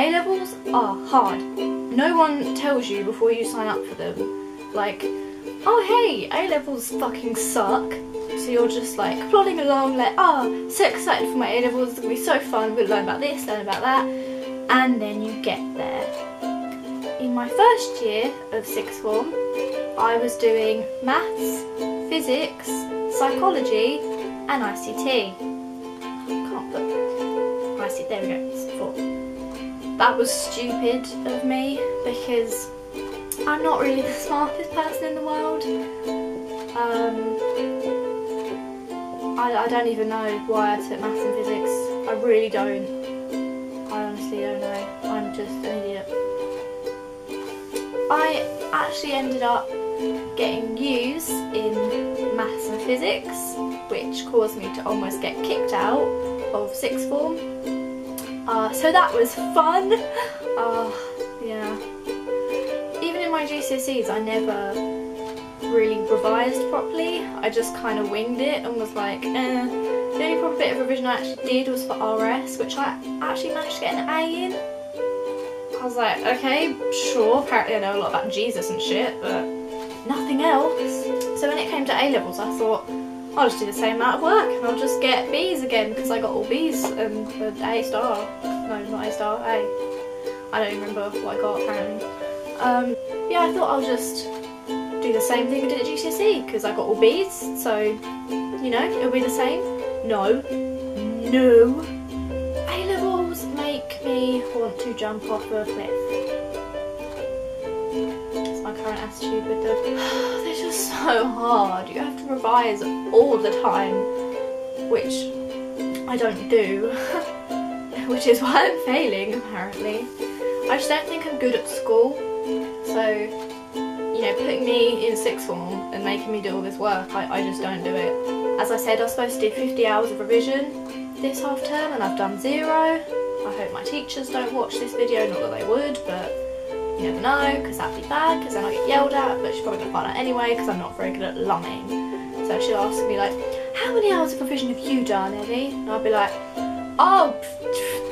A-levels are hard. No one tells you before you sign up for them. Like, oh hey, A-levels fucking suck. So you're just like plodding along like, oh, so excited for my A-levels, it's gonna be so fun, we'll learn about this, learn about that. And then you get there. In my first year of sixth form, I was doing maths, physics, psychology and ICT. Can't put ICT, there we go, four. That was stupid of me because I'm not really the smartest person in the world. Um, I, I don't even know why I took maths and physics. I really don't. I honestly don't know. I'm just an idiot. I actually ended up getting U's in maths and physics, which caused me to almost get kicked out of sixth form. Uh, so that was fun. Uh, yeah. Even in my GCSEs, I never really revised properly. I just kind of winged it and was like, eh. The only proper bit of revision I actually did was for RS, which I actually managed to get an A in. I was like, okay, sure, apparently I know a lot about Jesus and shit, but nothing else. So when it came to A-levels, I thought, I'll just do the same amount of work and I'll just get B's again because I got all B's and an A star. No, not A star, A. I don't even remember what I got apparently. Um, yeah, I thought I'll just do the same thing I did at GCSE because I got all B's, so, you know, it'll be the same. No. No. A-levels make me want to jump off a cliff. Attitude with them. They're just so hard. You have to revise all the time, which I don't do. which is why I'm failing, apparently. I just don't think I'm good at school, so you know, putting me in sixth form and making me do all this work, I, I just don't do it. As I said, I was supposed to do 50 hours of revision this half term and I've done zero. I hope my teachers don't watch this video, not that they would, but you never know, because that'd be bad, because then I get yelled at, but she's probably going to find out anyway, because I'm not very good at lying. So she'll ask me like, how many hours of revision have you done, Ellie? And I'll be like, oh,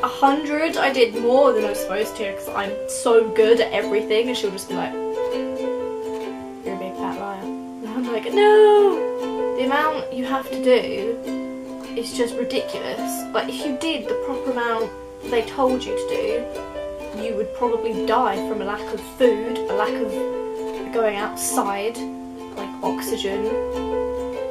a hundred. I did more than I was supposed to, because I'm so good at everything, and she'll just be like, you're a big fat liar. And I'm like, no! The amount you have to do is just ridiculous. Like, if you did the proper amount they told you to do, you would probably die from a lack of food, a lack of going outside, like oxygen.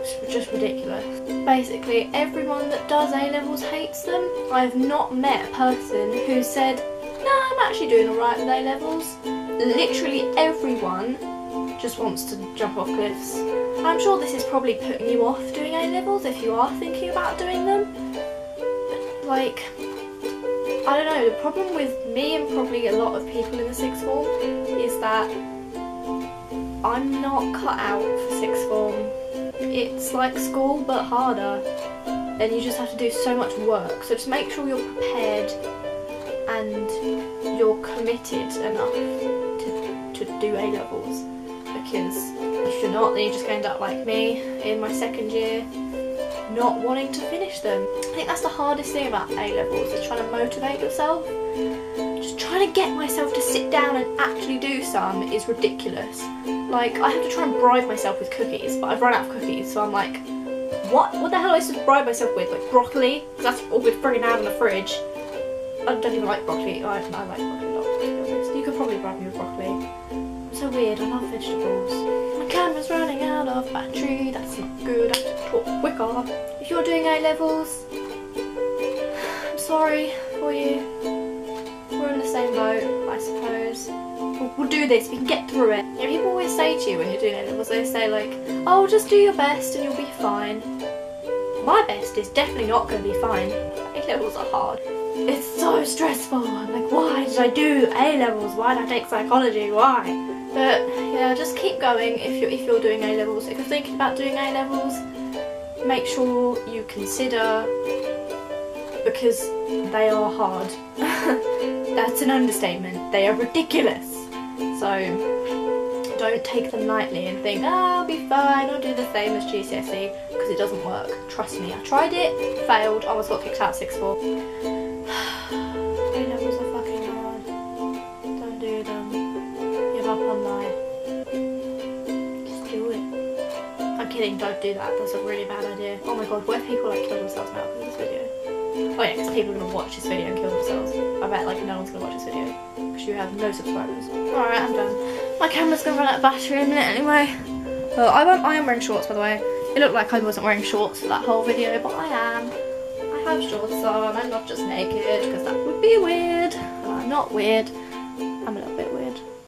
It's just ridiculous. Basically, everyone that does A-levels hates them. I've not met a person who said, no, I'm actually doing alright with A-levels. Literally everyone just wants to jump off cliffs. I'm sure this is probably putting you off doing A-levels if you are thinking about doing them. But, like, I don't know, the problem with me and probably a lot of people in the sixth form is that I'm not cut out for sixth form. It's like school but harder and you just have to do so much work. So just make sure you're prepared and you're committed enough to, to do A-levels because if you're not then you're just going to end up like me in my second year not wanting to finish them. I think that's the hardest thing about A-levels is trying to motivate yourself. Just trying to get myself to sit down and actually do some is ridiculous. Like I have to try and bribe myself with cookies but I've run out of cookies so I'm like what? What the hell am I supposed to bribe myself with? Like broccoli? Because that's all we friggin' have in the fridge. I don't even like broccoli. I, I like broccoli a lot to be honest. You could probably bribe me with broccoli. So weird, I love vegetables. My camera's running out of battery, that's not good, I have to talk quicker. If you're doing A-levels, I'm sorry for you. We're in the same boat, I suppose. We'll, we'll do this, we can get through it. You know, people always say to you when you're doing A-levels, they say like, oh, just do your best and you'll be fine. My best is definitely not going to be fine. A-levels are hard. It's so stressful. I'm like, why did I do A levels? Why did I take psychology? Why? But yeah, just keep going if you're if you're doing A levels. If you're thinking about doing A levels, make sure you consider because they are hard. That's an understatement. They are ridiculous. So don't take them lightly and think, oh, I'll be fine, I'll do the same as GCSE, because it doesn't work. Trust me, I tried it, failed, almost got kicked out sixth form. up on my... Just do it. I'm kidding, don't do that. That's a really bad idea. Oh my god, what if people like kill themselves now for this video? Oh yeah, because people are gonna watch this video and kill themselves. I bet like no one's gonna watch this video. Because you have no subscribers. Alright, I'm done. My camera's gonna run out of battery in a minute anyway. Well, I, I am wearing shorts by the way. It looked like I wasn't wearing shorts for that whole video, but I am. I have shorts on, I'm not just naked, because that would be weird. I'm not weird.